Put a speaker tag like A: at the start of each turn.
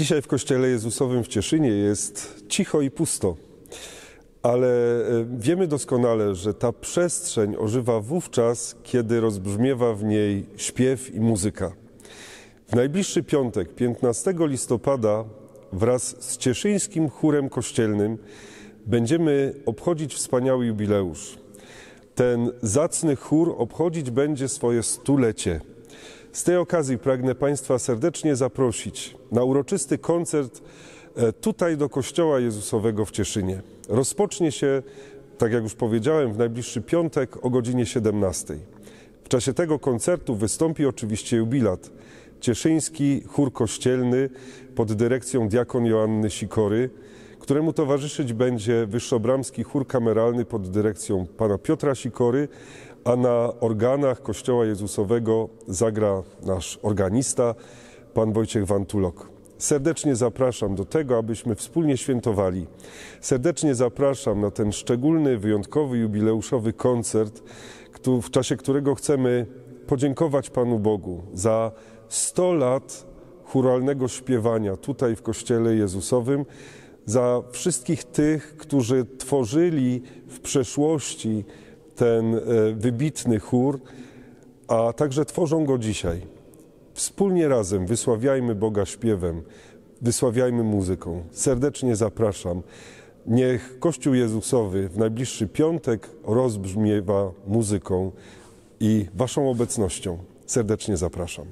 A: Dzisiaj w Kościele Jezusowym w Cieszynie jest cicho i pusto, ale e, wiemy doskonale, że ta przestrzeń ożywa wówczas, kiedy rozbrzmiewa w niej śpiew i muzyka. W najbliższy piątek, 15 listopada, wraz z Cieszyńskim Chórem Kościelnym będziemy obchodzić wspaniały jubileusz. Ten zacny chór obchodzić będzie swoje stulecie. Z tej okazji pragnę Państwa serdecznie zaprosić na uroczysty koncert e, tutaj do Kościoła Jezusowego w Cieszynie. Rozpocznie się, tak jak już powiedziałem, w najbliższy piątek o godzinie 17. W czasie tego koncertu wystąpi oczywiście jubilat. Cieszyński chór kościelny pod dyrekcją diakon Joanny Sikory, któremu towarzyszyć będzie Wyższobramski chór kameralny pod dyrekcją pana Piotra Sikory, a na organach Kościoła Jezusowego zagra nasz organista, pan Wojciech Wantulok. Serdecznie zapraszam do tego, abyśmy wspólnie świętowali. Serdecznie zapraszam na ten szczególny, wyjątkowy, jubileuszowy koncert, w czasie którego chcemy podziękować Panu Bogu za 100 lat churalnego śpiewania tutaj w Kościele Jezusowym, za wszystkich tych, którzy tworzyli w przeszłości ten e, wybitny chór, a także tworzą go dzisiaj. Wspólnie razem wysławiajmy Boga śpiewem, wysławiajmy muzyką. Serdecznie zapraszam. Niech Kościół Jezusowy w najbliższy piątek rozbrzmiewa muzyką i Waszą obecnością. Serdecznie zapraszam.